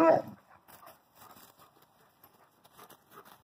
All right.